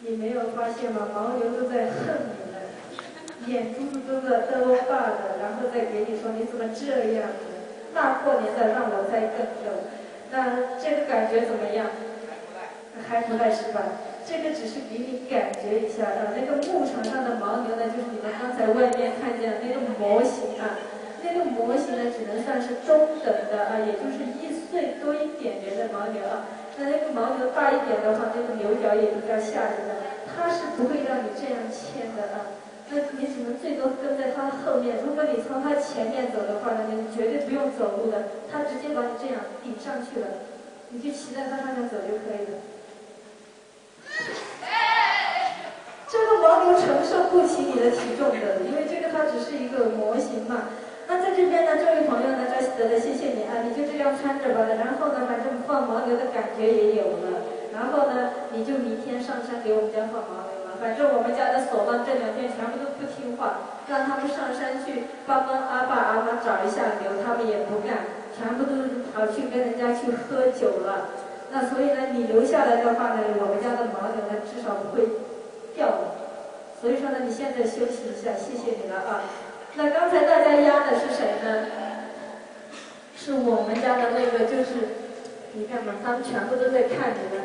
你没有发现吗？牦牛都在恨你呢，眼珠子都在都大的，然后再给你说你怎么这样子？大过年的让我再等等，那这个感觉怎么样？还不赖还不赖是吧？这个只是给你感觉一下啊。那个牧场上的牦牛呢，就是你们刚才外面看见的那个模型啊。那个模型呢，只能算是中等的啊，也就是一岁多一点点的牦牛啊。那那个牦牛大一点的话，那个牛角也比较吓人的，它是不会让你这样牵的啊。那你只能最多跟在它后面。如果你从它前面走的话呢，你绝对不用走路的，它直接把你这样顶上去了，你就骑在它上面走就可以了。这个牦牛承受不起你的体重的，因为这个它只是一个模型嘛。这边呢，这位朋友呢，在得的谢谢你啊，你就这样穿着吧。然后呢，反正放牦牛的感觉也有了。然后呢，你就明天上山给我们家放牦牛吧。反正我们家的索邦这两天全部都不听话，让他们上山去帮帮阿爸阿妈找一下牛，他们也不干，全部都跑去跟人家去喝酒了。那所以呢，你留下来的话呢，我们家的牦牛呢至少不会掉的。所以说呢，你现在休息一下，谢谢你了啊。那刚才大家压的是谁呢？是我们家的那个，就是你看嘛，他们全部都在看你呢。